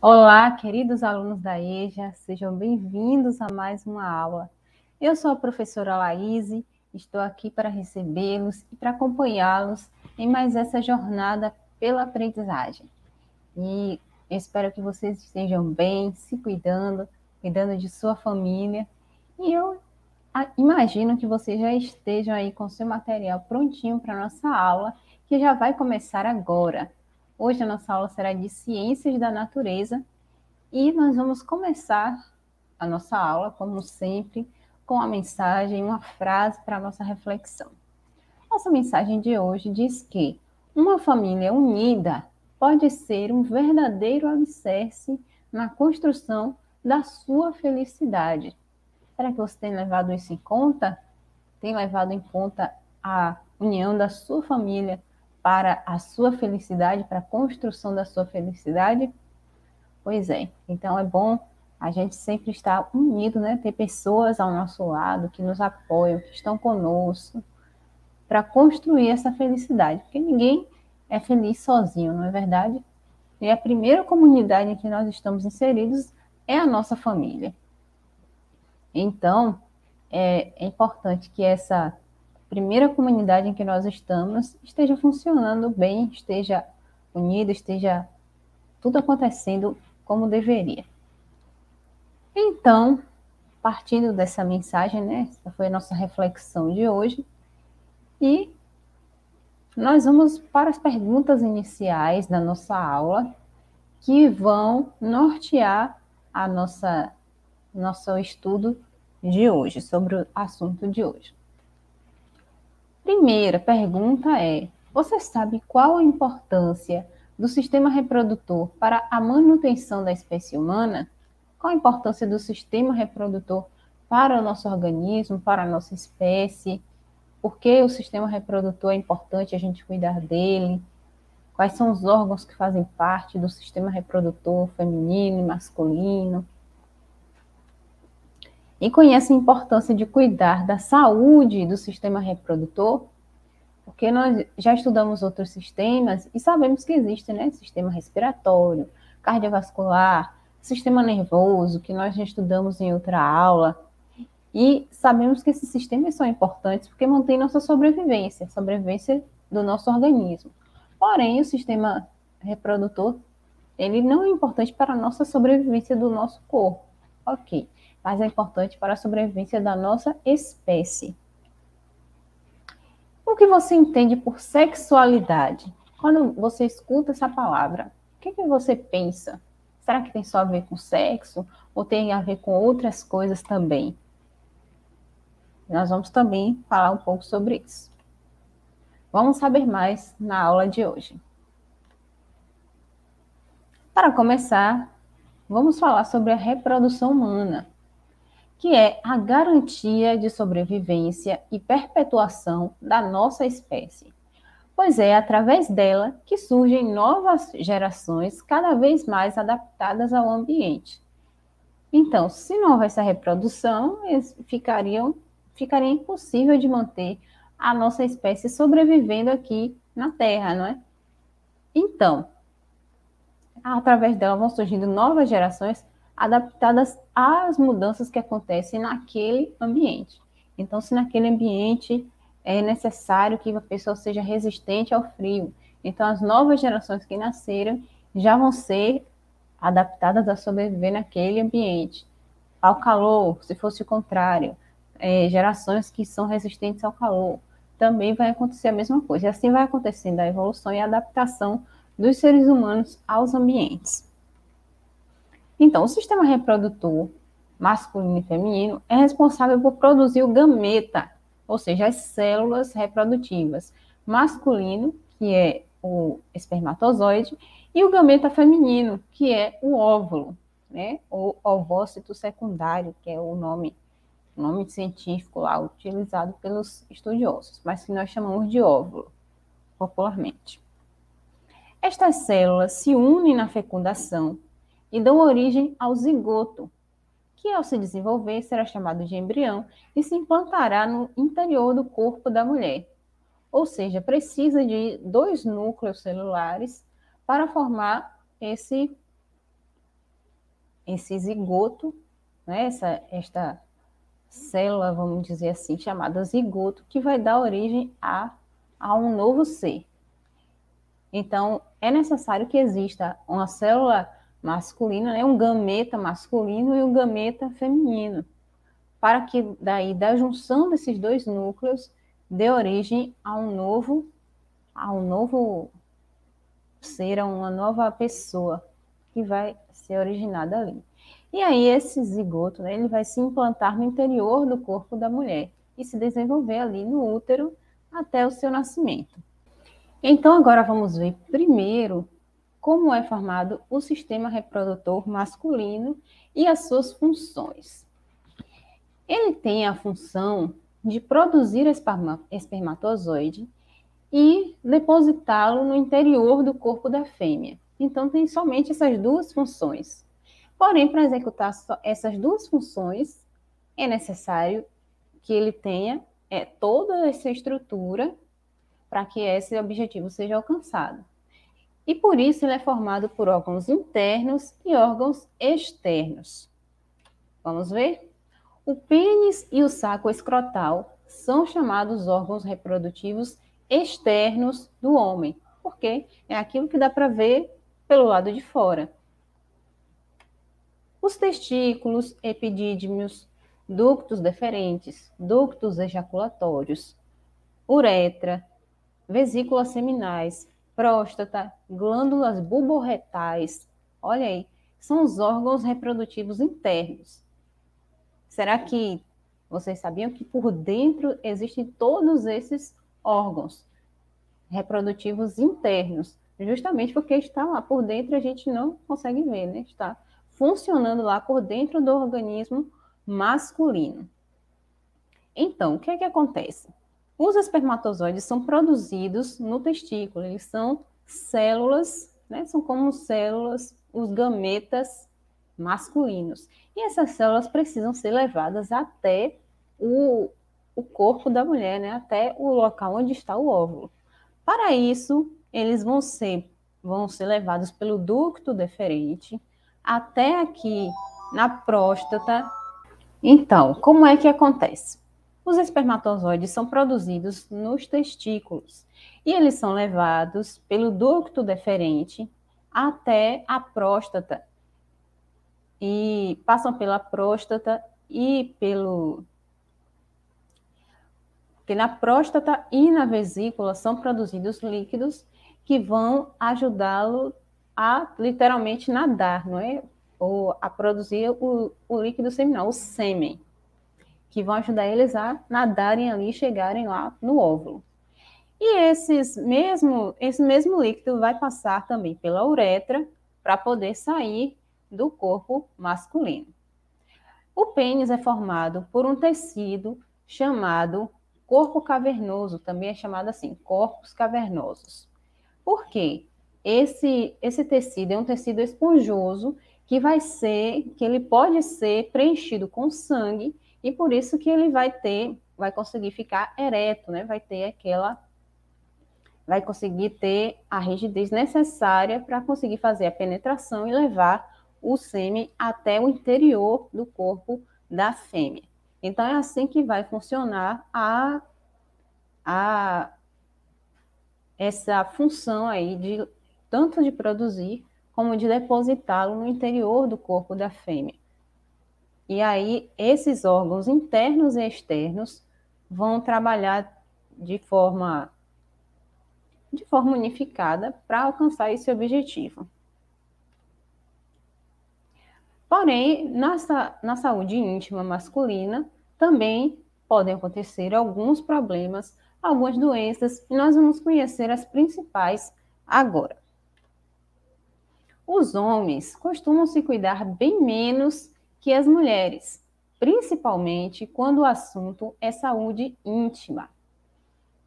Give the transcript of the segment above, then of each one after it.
Olá, queridos alunos da EJA, sejam bem-vindos a mais uma aula. Eu sou a professora Laíse, estou aqui para recebê-los e para acompanhá-los em mais essa jornada pela aprendizagem. E espero que vocês estejam bem, se cuidando, cuidando de sua família. E eu imagino que vocês já estejam aí com seu material prontinho para a nossa aula, que já vai começar agora. Hoje a nossa aula será de Ciências da Natureza e nós vamos começar a nossa aula, como sempre, com a mensagem, uma frase para a nossa reflexão. Nossa mensagem de hoje diz que uma família unida pode ser um verdadeiro alicerce na construção da sua felicidade. Será que você tem levado isso em conta? Tem levado em conta a união da sua família para a sua felicidade, para a construção da sua felicidade? Pois é. Então é bom a gente sempre estar unido, né? Ter pessoas ao nosso lado que nos apoiam, que estão conosco, para construir essa felicidade. Porque ninguém é feliz sozinho, não é verdade? E a primeira comunidade em que nós estamos inseridos é a nossa família. Então, é, é importante que essa primeira comunidade em que nós estamos esteja funcionando bem, esteja unida, esteja tudo acontecendo como deveria. Então, partindo dessa mensagem, né, essa foi a nossa reflexão de hoje, e nós vamos para as perguntas iniciais da nossa aula, que vão nortear a nossa nosso estudo de hoje, sobre o assunto de hoje. Primeira pergunta é: você sabe qual a importância do sistema reprodutor para a manutenção da espécie humana? Qual a importância do sistema reprodutor para o nosso organismo, para a nossa espécie? Por que o sistema reprodutor é importante a gente cuidar dele? Quais são os órgãos que fazem parte do sistema reprodutor feminino e masculino? E conhece a importância de cuidar da saúde do sistema reprodutor, porque nós já estudamos outros sistemas e sabemos que existe, né? Sistema respiratório, cardiovascular, sistema nervoso, que nós já estudamos em outra aula. E sabemos que esses sistemas são importantes porque mantêm nossa sobrevivência, sobrevivência do nosso organismo. Porém, o sistema reprodutor, ele não é importante para a nossa sobrevivência do nosso corpo. Ok mas é importante para a sobrevivência da nossa espécie. O que você entende por sexualidade? Quando você escuta essa palavra, o que, que você pensa? Será que tem só a ver com sexo ou tem a ver com outras coisas também? Nós vamos também falar um pouco sobre isso. Vamos saber mais na aula de hoje. Para começar, vamos falar sobre a reprodução humana que é a garantia de sobrevivência e perpetuação da nossa espécie, pois é através dela que surgem novas gerações cada vez mais adaptadas ao ambiente. Então, se não houvesse a reprodução, ficaria impossível de manter a nossa espécie sobrevivendo aqui na Terra, não é? Então, através dela vão surgindo novas gerações adaptadas às mudanças que acontecem naquele ambiente. Então, se naquele ambiente é necessário que a pessoa seja resistente ao frio, então as novas gerações que nasceram já vão ser adaptadas a sobreviver naquele ambiente. Ao calor, se fosse o contrário, é, gerações que são resistentes ao calor, também vai acontecer a mesma coisa. E assim vai acontecendo a evolução e a adaptação dos seres humanos aos ambientes. Então, o sistema reprodutor masculino e feminino é responsável por produzir o gameta, ou seja, as células reprodutivas. Masculino, que é o espermatozoide, e o gameta feminino, que é o óvulo, né? O ovócito secundário, que é o nome, nome científico lá utilizado pelos estudiosos, mas que nós chamamos de óvulo, popularmente. Estas células se unem na fecundação e dão origem ao zigoto, que ao se desenvolver será chamado de embrião e se implantará no interior do corpo da mulher. Ou seja, precisa de dois núcleos celulares para formar esse esse zigoto, né, essa, esta célula, vamos dizer assim, chamada zigoto, que vai dar origem a, a um novo ser. Então, é necessário que exista uma célula masculina, né, um gameta masculino e um gameta feminino, para que daí da junção desses dois núcleos dê origem a um novo a um novo ser, a uma nova pessoa que vai ser originada ali. E aí esse zigoto, né, ele vai se implantar no interior do corpo da mulher e se desenvolver ali no útero até o seu nascimento. Então agora vamos ver primeiro como é formado o sistema reprodutor masculino e as suas funções. Ele tem a função de produzir espermatozoide e depositá-lo no interior do corpo da fêmea. Então, tem somente essas duas funções. Porém, para executar essas duas funções, é necessário que ele tenha é, toda essa estrutura para que esse objetivo seja alcançado. E por isso ele é formado por órgãos internos e órgãos externos. Vamos ver? O pênis e o saco escrotal são chamados órgãos reprodutivos externos do homem, porque é aquilo que dá para ver pelo lado de fora. Os testículos, epidídimos, ductos deferentes, ductos ejaculatórios, uretra, vesículas seminais, próstata, glândulas buborretais, olha aí, são os órgãos reprodutivos internos. Será que vocês sabiam que por dentro existem todos esses órgãos reprodutivos internos, justamente porque está lá por dentro a gente não consegue ver, né? Está funcionando lá por dentro do organismo masculino. Então, o que é que acontece? Os espermatozoides são produzidos no testículo, eles são células, né? São como células, os gametas masculinos. E essas células precisam ser levadas até o, o corpo da mulher, né, até o local onde está o óvulo. Para isso, eles vão ser, vão ser levados pelo ducto deferente até aqui na próstata. Então, como é que acontece? Os espermatozoides são produzidos nos testículos e eles são levados pelo ducto deferente até a próstata e passam pela próstata e pelo porque na próstata e na vesícula são produzidos líquidos que vão ajudá-lo a literalmente nadar, não é? Ou a produzir o, o líquido seminal, o sêmen, que vão ajudar eles a nadarem ali e chegarem lá no óvulo. E esses mesmo, esse mesmo líquido vai passar também pela uretra para poder sair do corpo masculino. O pênis é formado por um tecido chamado Corpo cavernoso também é chamado assim, corpos cavernosos. Por quê? Esse, esse tecido é um tecido esponjoso que vai ser, que ele pode ser preenchido com sangue e por isso que ele vai ter, vai conseguir ficar ereto, né? Vai ter aquela, vai conseguir ter a rigidez necessária para conseguir fazer a penetração e levar o sêmen até o interior do corpo da fêmea. Então, é assim que vai funcionar a, a essa função aí de tanto de produzir como de depositá-lo no interior do corpo da fêmea. E aí, esses órgãos internos e externos vão trabalhar de forma de forma unificada para alcançar esse objetivo. Porém, na, na saúde íntima masculina também podem acontecer alguns problemas, algumas doenças, e nós vamos conhecer as principais agora. Os homens costumam se cuidar bem menos que as mulheres, principalmente quando o assunto é saúde íntima.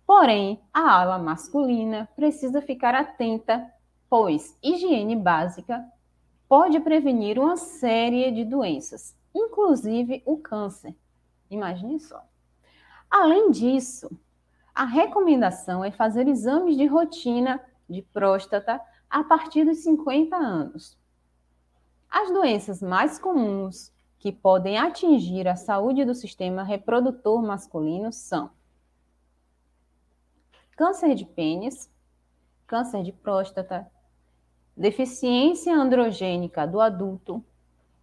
Porém, a ala masculina precisa ficar atenta, pois higiene básica pode prevenir uma série de doenças, inclusive o câncer. Imagine só. Além disso, a recomendação é fazer exames de rotina de próstata a partir dos 50 anos. As doenças mais comuns que podem atingir a saúde do sistema reprodutor masculino são câncer de pênis, câncer de próstata, deficiência androgênica do adulto,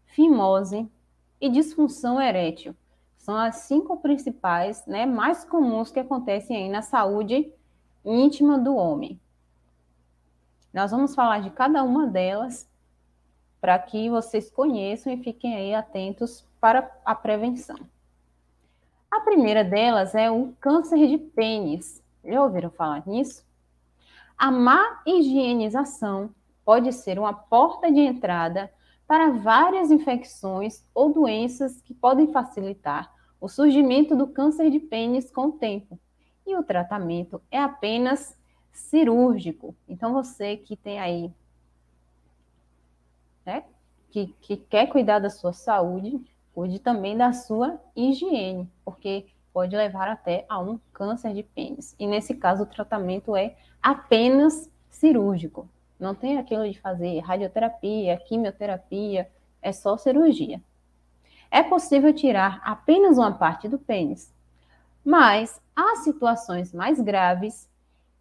fimose e disfunção erétil. São as cinco principais, né, mais comuns que acontecem aí na saúde íntima do homem. Nós vamos falar de cada uma delas para que vocês conheçam e fiquem aí atentos para a prevenção. A primeira delas é o câncer de pênis. Já ouviram falar nisso? A má higienização pode ser uma porta de entrada para várias infecções ou doenças que podem facilitar o surgimento do câncer de pênis com o tempo. E o tratamento é apenas cirúrgico. Então, você que tem aí, né, que, que quer cuidar da sua saúde, cuide também da sua higiene, porque pode levar até a um câncer de pênis. E nesse caso, o tratamento é apenas cirúrgico. Não tem aquilo de fazer radioterapia, quimioterapia, é só cirurgia. É possível tirar apenas uma parte do pênis, mas há situações mais graves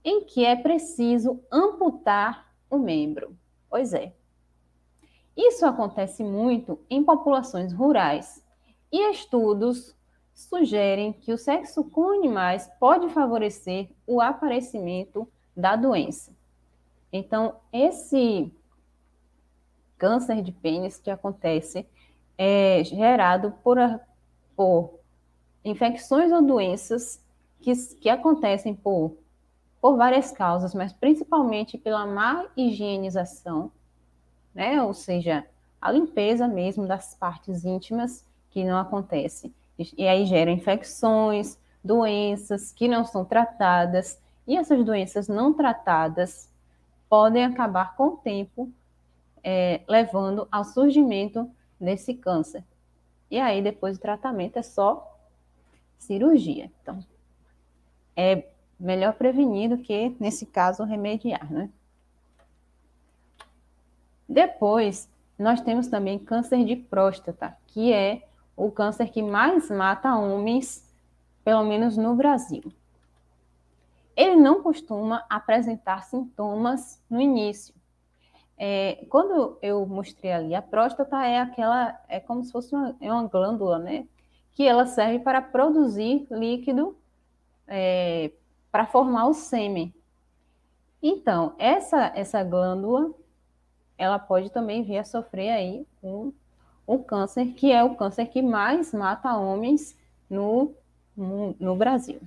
em que é preciso amputar o membro. Pois é. Isso acontece muito em populações rurais e estudos sugerem que o sexo com animais pode favorecer o aparecimento da doença. Então, esse câncer de pênis que acontece é gerado por, por infecções ou doenças que, que acontecem por, por várias causas, mas principalmente pela má higienização, né? ou seja, a limpeza mesmo das partes íntimas que não acontece. E aí gera infecções, doenças que não são tratadas, e essas doenças não tratadas podem acabar com o tempo, é, levando ao surgimento desse câncer. E aí, depois do tratamento, é só cirurgia. Então, é melhor prevenir do que, nesse caso, remediar, né? Depois, nós temos também câncer de próstata, que é o câncer que mais mata homens, pelo menos no Brasil. Ele não costuma apresentar sintomas no início. É, quando eu mostrei ali, a próstata é aquela, é como se fosse uma, é uma glândula, né? Que ela serve para produzir líquido é, para formar o sêmen. Então, essa, essa glândula, ela pode também vir a sofrer aí um, um câncer, que é o câncer que mais mata homens no, no, no Brasil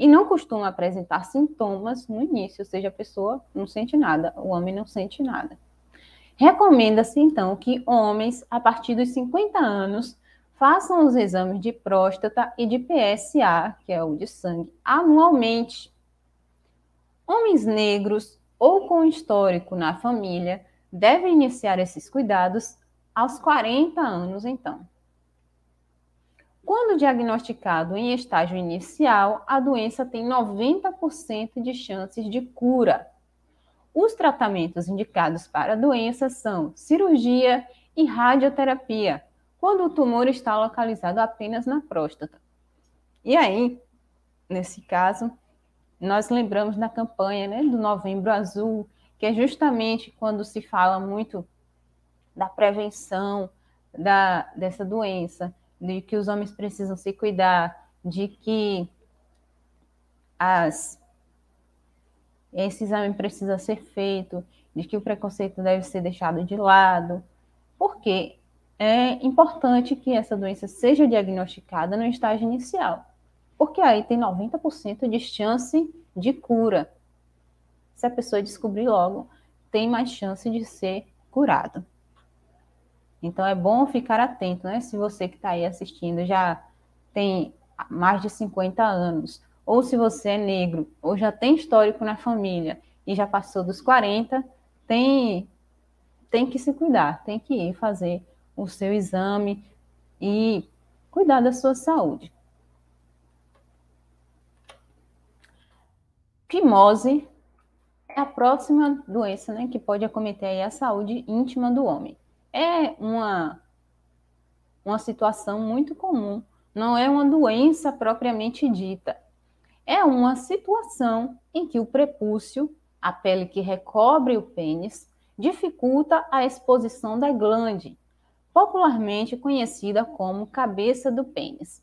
e não costuma apresentar sintomas no início, ou seja, a pessoa não sente nada, o homem não sente nada. Recomenda-se, então, que homens, a partir dos 50 anos, façam os exames de próstata e de PSA, que é o de sangue, anualmente. Homens negros ou com histórico na família devem iniciar esses cuidados aos 40 anos, então. Quando diagnosticado em estágio inicial, a doença tem 90% de chances de cura. Os tratamentos indicados para a doença são cirurgia e radioterapia, quando o tumor está localizado apenas na próstata. E aí, nesse caso, nós lembramos da campanha né, do Novembro Azul, que é justamente quando se fala muito da prevenção da, dessa doença de que os homens precisam se cuidar, de que as, esse exame precisa ser feito, de que o preconceito deve ser deixado de lado, porque é importante que essa doença seja diagnosticada no estágio inicial, porque aí tem 90% de chance de cura. Se a pessoa descobrir logo, tem mais chance de ser curado. Então é bom ficar atento, né? Se você que está aí assistindo já tem mais de 50 anos, ou se você é negro, ou já tem histórico na família e já passou dos 40, tem, tem que se cuidar, tem que ir fazer o seu exame e cuidar da sua saúde. Fimose é a próxima doença né, que pode acometer a saúde íntima do homem. É uma, uma situação muito comum, não é uma doença propriamente dita. É uma situação em que o prepúcio, a pele que recobre o pênis, dificulta a exposição da glande, popularmente conhecida como cabeça do pênis.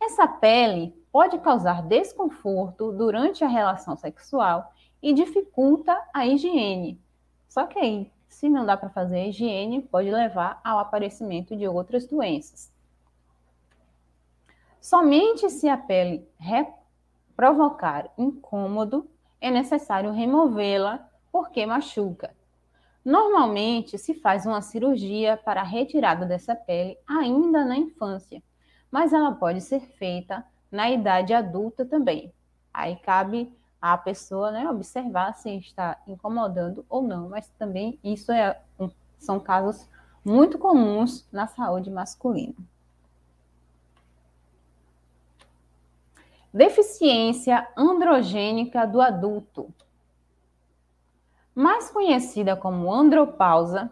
Essa pele pode causar desconforto durante a relação sexual e dificulta a higiene. Só que aí, se não dá para fazer a higiene, pode levar ao aparecimento de outras doenças. Somente se a pele provocar incômodo, é necessário removê-la porque machuca. Normalmente se faz uma cirurgia para a retirada dessa pele ainda na infância, mas ela pode ser feita na idade adulta também. Aí cabe à pessoa né, observar se está incomodando ou não, mas também isso é, são casos muito comuns na saúde masculina. Deficiência androgênica do adulto. Mais conhecida como andropausa,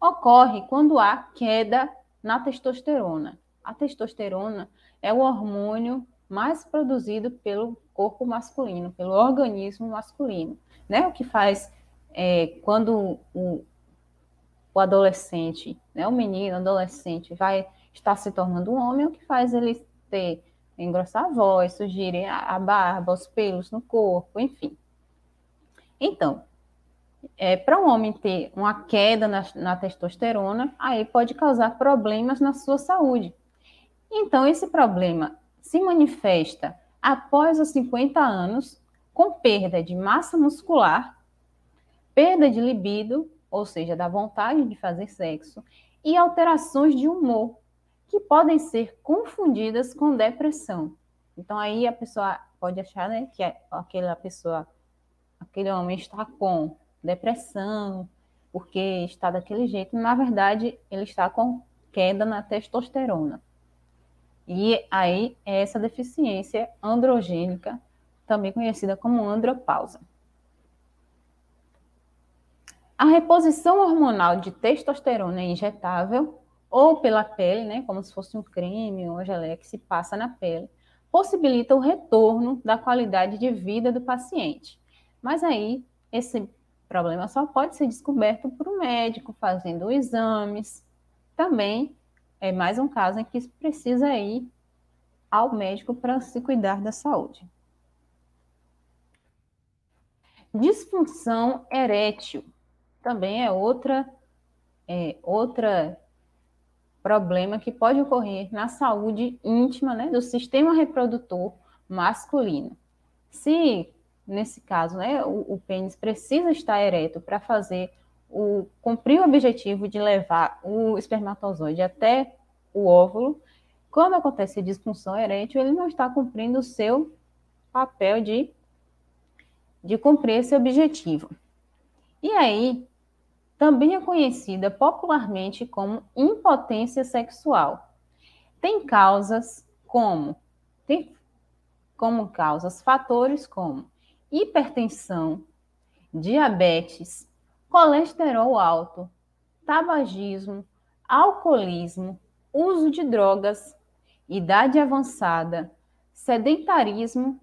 ocorre quando há queda na testosterona. A testosterona é o hormônio mais produzido pelo corpo masculino, pelo organismo masculino, né? O que faz é, quando o, o adolescente, né, o menino, adolescente, vai estar se tornando um homem, o que faz ele ter engrossar a voz, surgirem a, barba, os pelos no corpo, enfim. Então, é, para um homem ter uma queda na, na, testosterona, aí pode causar problemas na sua saúde. Então, esse problema se manifesta após os 50 anos, com perda de massa muscular, perda de libido, ou seja, da vontade de fazer sexo, e alterações de humor, que podem ser confundidas com depressão. Então aí a pessoa pode achar né, que aquela pessoa, aquele homem está com depressão, porque está daquele jeito. Na verdade, ele está com queda na testosterona. E aí é essa deficiência androgênica, também conhecida como andropausa. A reposição hormonal de testosterona injetável ou pela pele, né, como se fosse um creme ou uma geleia que se passa na pele, possibilita o retorno da qualidade de vida do paciente. Mas aí esse problema só pode ser descoberto por um médico fazendo exames. Também é mais um caso em que precisa ir ao médico para se cuidar da saúde. Disfunção erétil também é outra é, outra problema que pode ocorrer na saúde íntima né, do sistema reprodutor masculino. Se, nesse caso, né, o, o pênis precisa estar ereto para fazer o cumprir o objetivo de levar o espermatozoide até o óvulo, quando acontece a disfunção erétil, ele não está cumprindo o seu papel de, de cumprir esse objetivo. E aí, também é conhecida popularmente como impotência sexual. Tem causas como tem como causas fatores como hipertensão, diabetes, colesterol alto, tabagismo, alcoolismo, uso de drogas, idade avançada, sedentarismo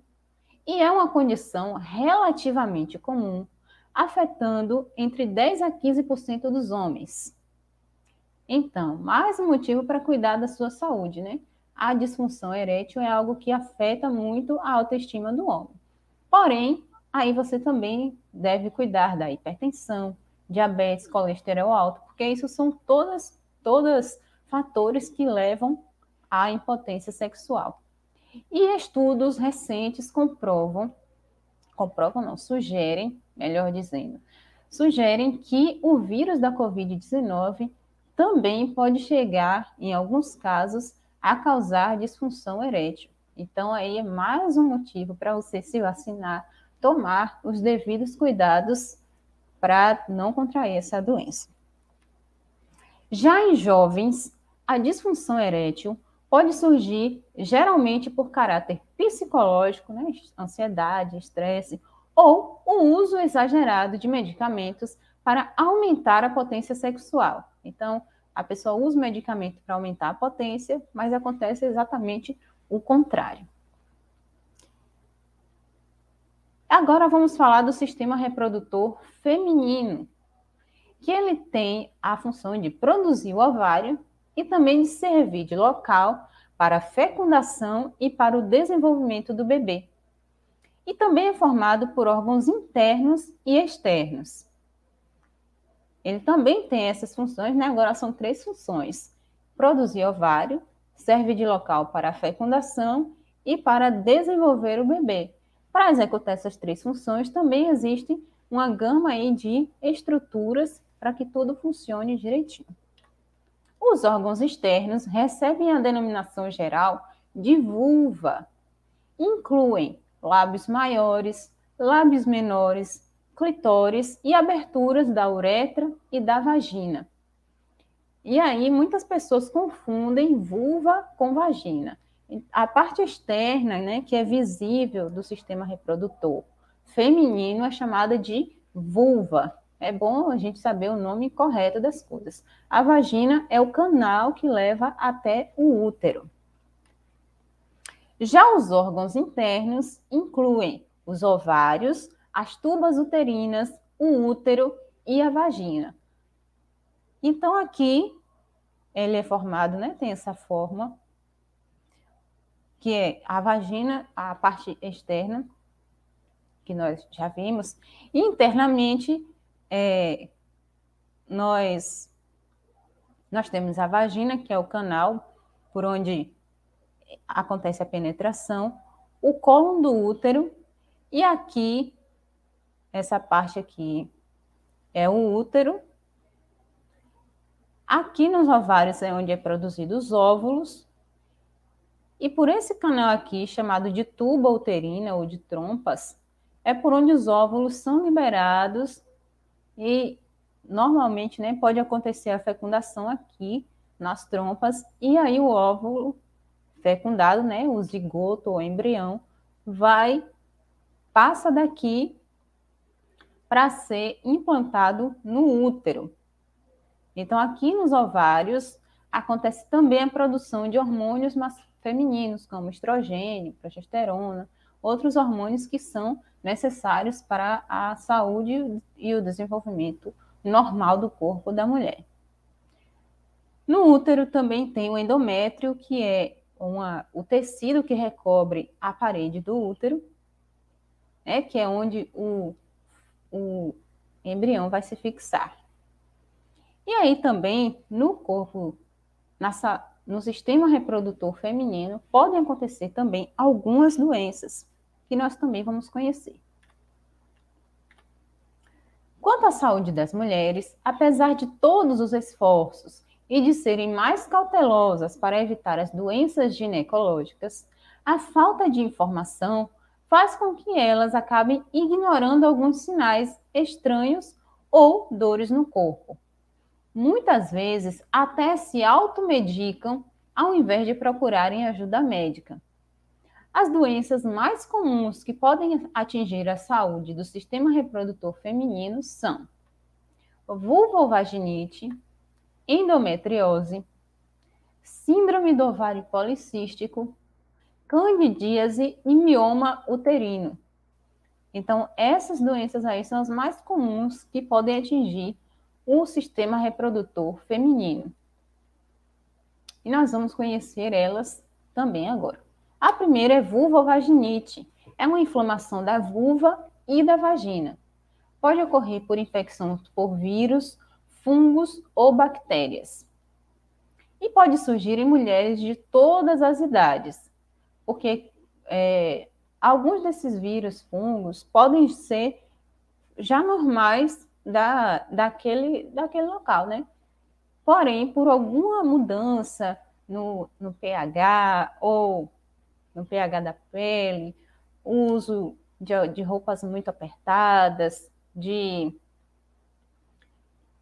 e é uma condição relativamente comum afetando entre 10 a 15% dos homens. Então, mais um motivo para cuidar da sua saúde, né? A disfunção erétil é algo que afeta muito a autoestima do homem. Porém, aí você também deve cuidar da hipertensão, diabetes, colesterol alto, porque isso são todas todas fatores que levam à impotência sexual. E estudos recentes comprovam, comprovam não, sugerem melhor dizendo, sugerem que o vírus da Covid-19 também pode chegar, em alguns casos, a causar disfunção erétil. Então, aí é mais um motivo para você se vacinar, tomar os devidos cuidados para não contrair essa doença. Já em jovens, a disfunção erétil pode surgir geralmente por caráter psicológico, né, ansiedade, estresse ou o uso exagerado de medicamentos para aumentar a potência sexual. Então, a pessoa usa o medicamento para aumentar a potência, mas acontece exatamente o contrário. Agora vamos falar do sistema reprodutor feminino, que ele tem a função de produzir o ovário e também de servir de local para a fecundação e para o desenvolvimento do bebê. E também é formado por órgãos internos e externos. Ele também tem essas funções, né? Agora são três funções: produzir ovário, serve de local para a fecundação e para desenvolver o bebê. Para executar essas três funções, também existe uma gama aí de estruturas para que tudo funcione direitinho. Os órgãos externos recebem a denominação geral de vulva. Incluem lábios maiores, lábios menores, clitóris e aberturas da uretra e da vagina. E aí muitas pessoas confundem vulva com vagina. A parte externa, né, que é visível do sistema reprodutor feminino é chamada de vulva, é bom a gente saber o nome correto das coisas. A vagina é o canal que leva até o útero. Já os órgãos internos incluem os ovários, as tubas uterinas, o útero e a vagina. Então, aqui ele é formado, né? Tem essa forma, que é a vagina, a parte externa, que nós já vimos, e internamente é, nós, nós temos a vagina, que é o canal por onde acontece a penetração, o colo do útero, e aqui, essa parte aqui é o útero. Aqui nos ovários é onde é produzido os óvulos. E por esse canal aqui, chamado de tuba uterina ou de trompas, é por onde os óvulos são liberados e normalmente né, pode acontecer a fecundação aqui nas trompas, e aí o óvulo fecundado, né, o zigoto ou embrião, vai, passa daqui para ser implantado no útero. Então, aqui nos ovários, acontece também a produção de hormônios femininos, como estrogênio, progesterona, outros hormônios que são necessários para a saúde e o desenvolvimento normal do corpo da mulher. No útero também tem o endométrio, que é uma, o tecido que recobre a parede do útero, né, que é onde o, o embrião vai se fixar. E aí também no corpo, nessa, no sistema reprodutor feminino, podem acontecer também algumas doenças que nós também vamos conhecer. Quanto à saúde das mulheres, apesar de todos os esforços e de serem mais cautelosas para evitar as doenças ginecológicas, a falta de informação faz com que elas acabem ignorando alguns sinais estranhos ou dores no corpo. Muitas vezes até se automedicam ao invés de procurarem ajuda médica. As doenças mais comuns que podem atingir a saúde do sistema reprodutor feminino são vulvovaginite, endometriose, síndrome do ovário policístico, candidíase e mioma uterino. Então, essas doenças aí são as mais comuns que podem atingir o sistema reprodutor feminino. E nós vamos conhecer elas também agora. A primeira é vulvovaginite. É uma inflamação da vulva e da vagina. Pode ocorrer por infecção por vírus, fungos ou bactérias. E pode surgir em mulheres de todas as idades, porque é, alguns desses vírus, fungos, podem ser já normais da, daquele, daquele local, né? Porém, por alguma mudança no, no pH ou no pH da pele, uso de, de roupas muito apertadas, de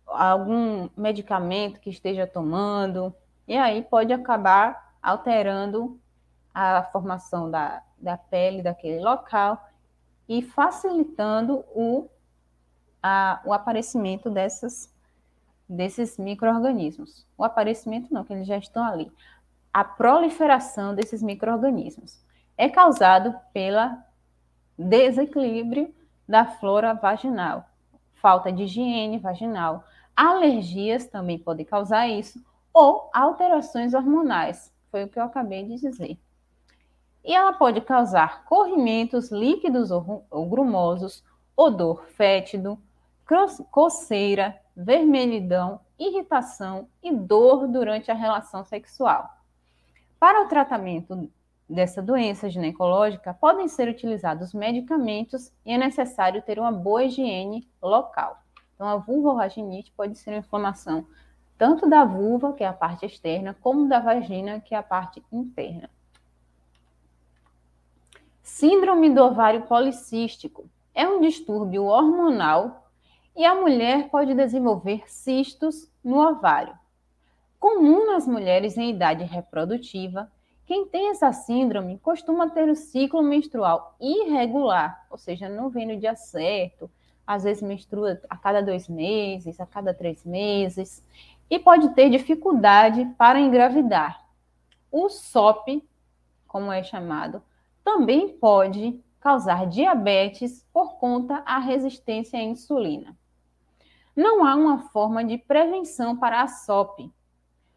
algum medicamento que esteja tomando, e aí pode acabar alterando a formação da, da pele daquele local e facilitando o, a, o aparecimento dessas, desses micro-organismos. O aparecimento não, que eles já estão ali. A proliferação desses micro-organismos é causado pelo desequilíbrio da flora vaginal, falta de higiene vaginal, alergias também podem causar isso, ou alterações hormonais, foi o que eu acabei de dizer. E ela pode causar corrimentos líquidos ou grumosos, odor fétido, coceira, vermelhidão, irritação e dor durante a relação sexual. Para o tratamento dessa doença ginecológica, podem ser utilizados medicamentos e é necessário ter uma boa higiene local. Então, a vulvovaginite pode ser uma inflamação tanto da vulva, que é a parte externa, como da vagina, que é a parte interna. Síndrome do ovário policístico é um distúrbio hormonal e a mulher pode desenvolver cistos no ovário. Comum nas mulheres em idade reprodutiva, quem tem essa síndrome costuma ter o ciclo menstrual irregular, ou seja, não vem no dia certo, às vezes menstrua a cada dois meses, a cada três meses, e pode ter dificuldade para engravidar. O SOP, como é chamado, também pode causar diabetes por conta da resistência à insulina. Não há uma forma de prevenção para a SOP.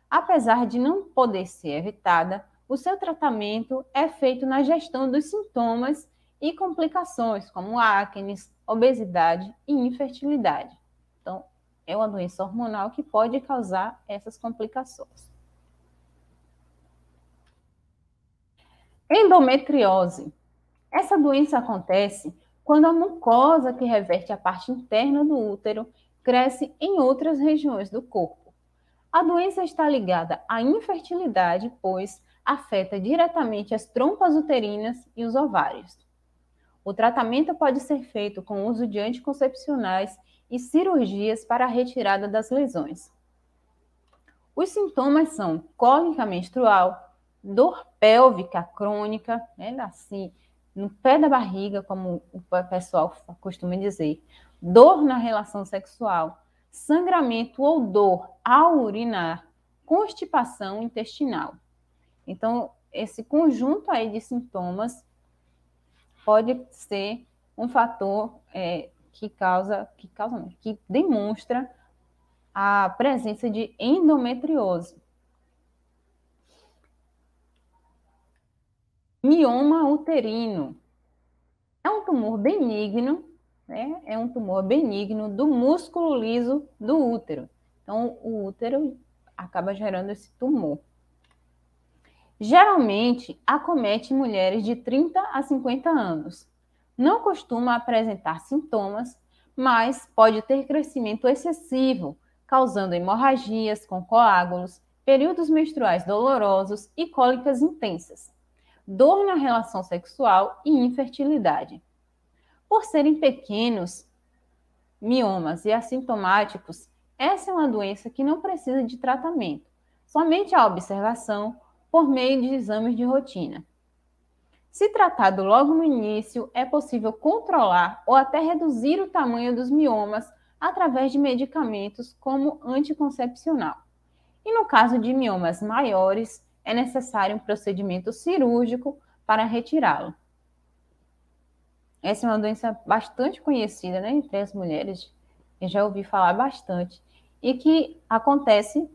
Apesar de não poder ser evitada, o seu tratamento é feito na gestão dos sintomas e complicações, como acne, obesidade e infertilidade. Então, é uma doença hormonal que pode causar essas complicações. Endometriose. Essa doença acontece quando a mucosa que reverte a parte interna do útero cresce em outras regiões do corpo. A doença está ligada à infertilidade, pois afeta diretamente as trompas uterinas e os ovários. O tratamento pode ser feito com uso de anticoncepcionais e cirurgias para a retirada das lesões. Os sintomas são cólica menstrual, dor pélvica crônica, né, assim, no pé da barriga, como o pessoal costuma dizer, dor na relação sexual, sangramento ou dor ao urinar, constipação intestinal. Então, esse conjunto aí de sintomas pode ser um fator é, que causa, que causa, que demonstra a presença de endometriose. Mioma uterino é um tumor benigno, né? É um tumor benigno do músculo liso do útero. Então, o útero acaba gerando esse tumor. Geralmente acomete mulheres de 30 a 50 anos, não costuma apresentar sintomas, mas pode ter crescimento excessivo, causando hemorragias com coágulos, períodos menstruais dolorosos e cólicas intensas, dor na relação sexual e infertilidade. Por serem pequenos, miomas e assintomáticos, essa é uma doença que não precisa de tratamento, somente a observação por meio de exames de rotina. Se tratado logo no início, é possível controlar ou até reduzir o tamanho dos miomas através de medicamentos como anticoncepcional. E no caso de miomas maiores, é necessário um procedimento cirúrgico para retirá-lo. Essa é uma doença bastante conhecida né, entre as mulheres, eu já ouvi falar bastante, e que acontece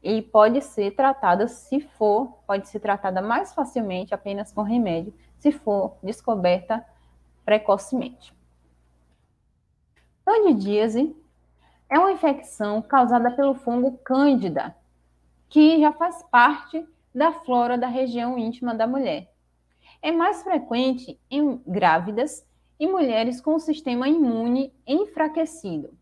e pode ser tratada se for, pode ser tratada mais facilmente apenas com remédio, se for descoberta precocemente. Candidíase é uma infecção causada pelo fungo Cândida, que já faz parte da flora da região íntima da mulher. É mais frequente em grávidas e mulheres com o sistema imune enfraquecido.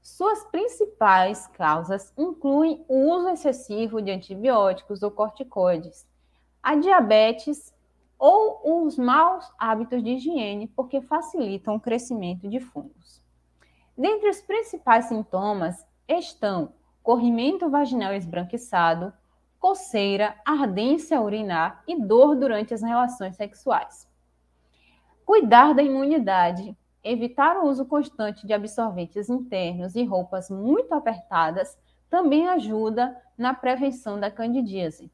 Suas principais causas incluem o uso excessivo de antibióticos ou corticoides, a diabetes ou os maus hábitos de higiene, porque facilitam o crescimento de fungos. Dentre os principais sintomas estão corrimento vaginal esbranquiçado, coceira, ardência urinar e dor durante as relações sexuais. Cuidar da imunidade. Evitar o uso constante de absorventes internos e roupas muito apertadas também ajuda na prevenção da candidíase.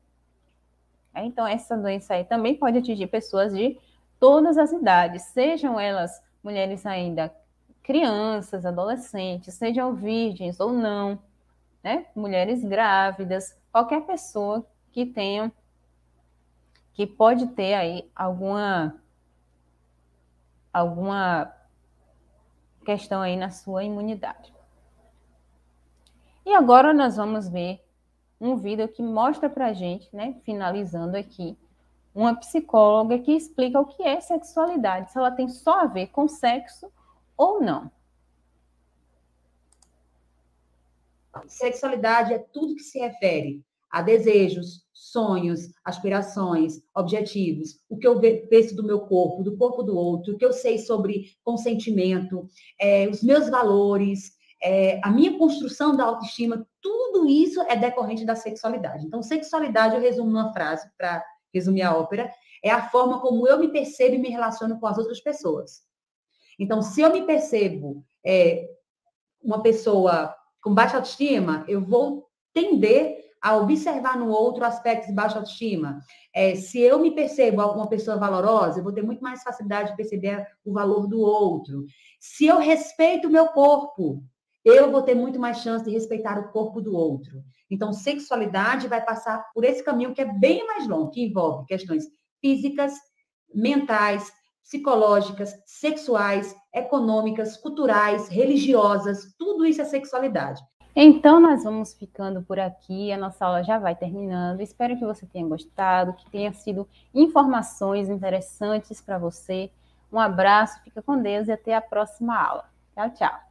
É, então, essa doença aí também pode atingir pessoas de todas as idades, sejam elas mulheres ainda crianças, adolescentes, sejam virgens ou não, né? mulheres grávidas, qualquer pessoa que tenha, que pode ter aí alguma, alguma questão aí na sua imunidade. E agora nós vamos ver um vídeo que mostra para a gente, né, finalizando aqui, uma psicóloga que explica o que é sexualidade, se ela tem só a ver com sexo ou não. Sexualidade é tudo que se refere a desejos, sonhos, aspirações, objetivos, o que eu penso do meu corpo, do corpo do outro, o que eu sei sobre consentimento, é, os meus valores, é, a minha construção da autoestima, tudo isso é decorrente da sexualidade. Então, sexualidade, eu resumo numa frase para resumir a ópera, é a forma como eu me percebo e me relaciono com as outras pessoas. Então, se eu me percebo é, uma pessoa com baixa autoestima, eu vou tender a observar no outro aspectos de baixa autoestima. É, se eu me percebo uma pessoa valorosa, eu vou ter muito mais facilidade de perceber o valor do outro. Se eu respeito o meu corpo, eu vou ter muito mais chance de respeitar o corpo do outro. Então, sexualidade vai passar por esse caminho que é bem mais longo, que envolve questões físicas, mentais, psicológicas, sexuais, econômicas, culturais, religiosas, tudo isso é sexualidade. Então, nós vamos ficando por aqui, a nossa aula já vai terminando. Espero que você tenha gostado, que tenha sido informações interessantes para você. Um abraço, fica com Deus e até a próxima aula. Tchau, tchau.